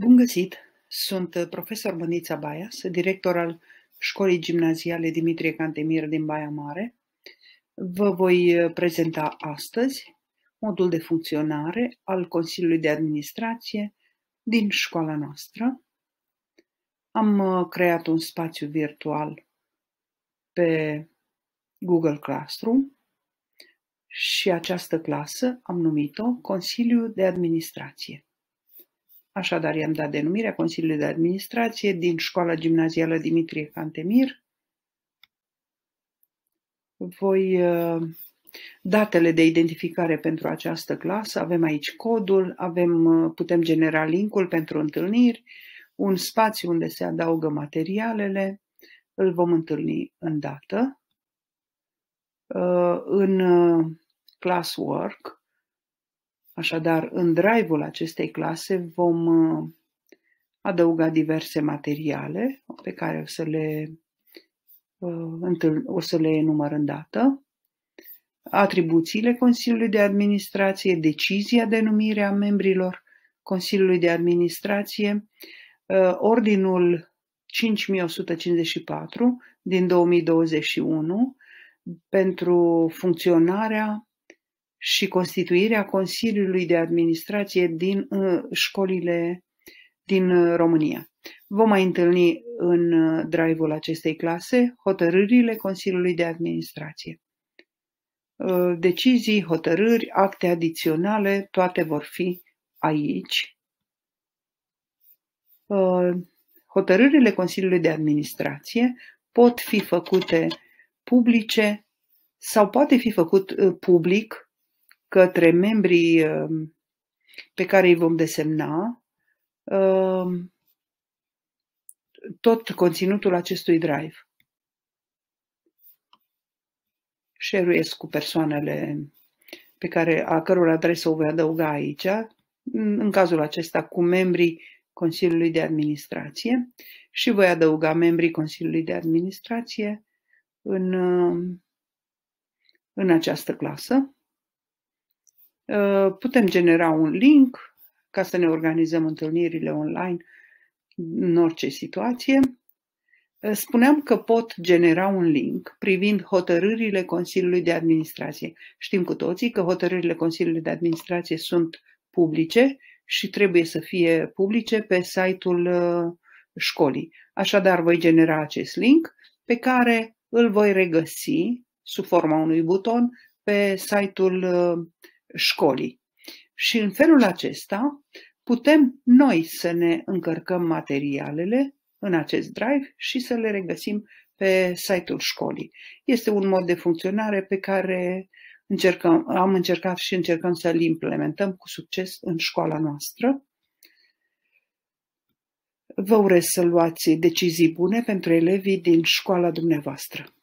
Bun găsit! Sunt uh, profesor Bănița Baias, director al Școlii Gimnaziale Dimitrie Cantemir din Baia Mare. Vă voi uh, prezenta astăzi modul de funcționare al Consiliului de Administrație din școala noastră. Am uh, creat un spațiu virtual pe Google Classroom și această clasă am numit-o Consiliul de Administrație. Așadar, i-am dat denumirea Consiliului de Administrație din Școala Gimnazială Dimitrie Cantemir. Voi uh, datele de identificare pentru această clasă, avem aici codul, avem, uh, putem genera linkul pentru întâlniri, un spațiu unde se adaugă materialele, îl vom întâlni în dată. Uh, în classwork Așadar, în drive-ul acestei clase vom uh, adăuga diverse materiale pe care o să le, uh, o să le enumăr în dată, atribuțiile Consiliului de Administrație, decizia de numire a membrilor Consiliului de Administrație, uh, ordinul 5154 din 2021 pentru funcționarea și constituirea Consiliului de Administrație din uh, școlile din uh, România. Vom mai întâlni în uh, drive-ul acestei clase hotărârile Consiliului de Administrație. Decizii, hotărâri, acte adiționale, toate vor fi aici. Hotărârile Consiliului de Administrație pot fi făcute publice sau poate fi făcut public către membrii um, pe care îi vom desemna um, tot conținutul acestui drive. share cu persoanele pe care, a căror adresă o voi adăuga aici, în cazul acesta cu membrii Consiliului de Administrație și voi adăuga membrii Consiliului de Administrație în, um, în această clasă. Uh, putem genera un link ca să ne organizăm întâlnirile online în orice situație. Uh, spuneam că pot genera un link privind hotărârile Consiliului de Administrație. Știm cu toții că hotărârile Consiliului de Administrație sunt publice și trebuie să fie publice pe site-ul uh, școlii. Așadar, voi genera acest link pe care îl voi regăsi sub forma unui buton pe site-ul școlii. Și în felul acesta putem noi să ne încărcăm materialele în acest drive și să le regăsim pe site-ul școlii. Este un mod de funcționare pe care încercăm, am încercat și încercăm să-l implementăm cu succes în școala noastră. Vă urez să luați decizii bune pentru elevii din școala dumneavoastră.